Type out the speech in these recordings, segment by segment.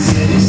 city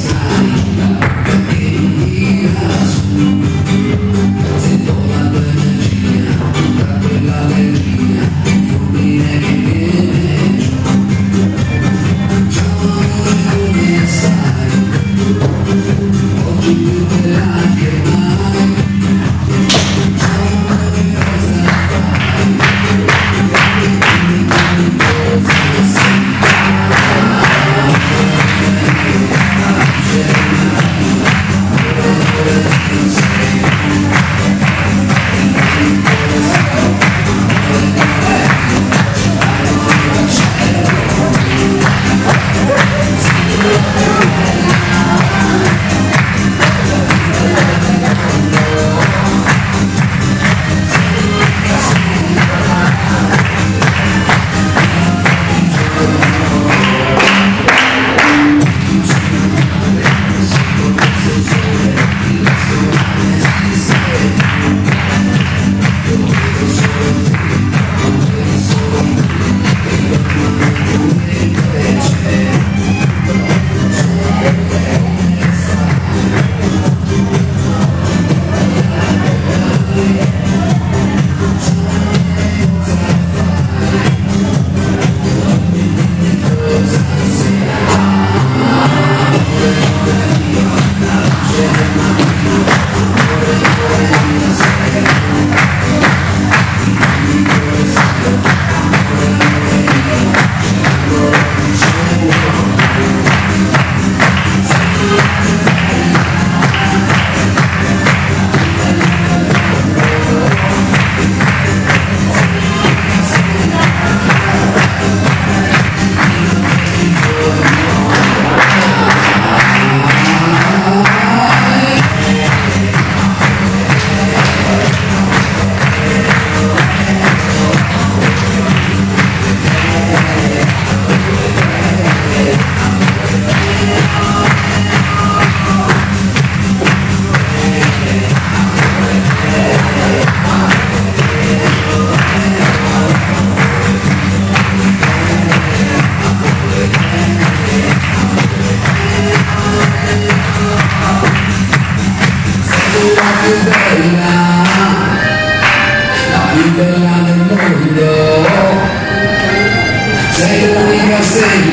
Bella. Bye.